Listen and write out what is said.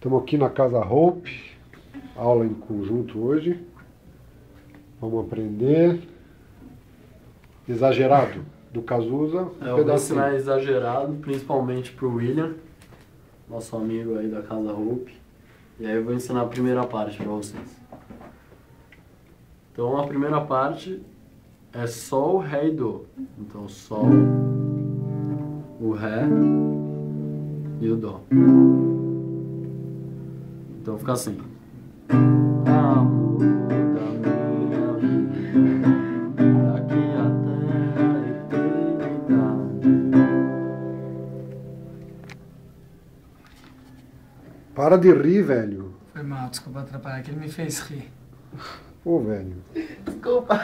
Estamos aqui na Casa Hope, aula em conjunto hoje. Vamos aprender. Exagerado, do Cazuza. Um É, eu vou ensinar exagerado, principalmente pro William, nosso amigo aí da Casa Hope. E aí eu vou ensinar a primeira parte para vocês. Então a primeira parte é Sol, Ré e Dó. Então Sol, o Ré e o Dó. Então fica assim. Para de rir, velho. Foi mal, desculpa atrapalhar, que ele me fez rir. Ô, velho. Desculpa.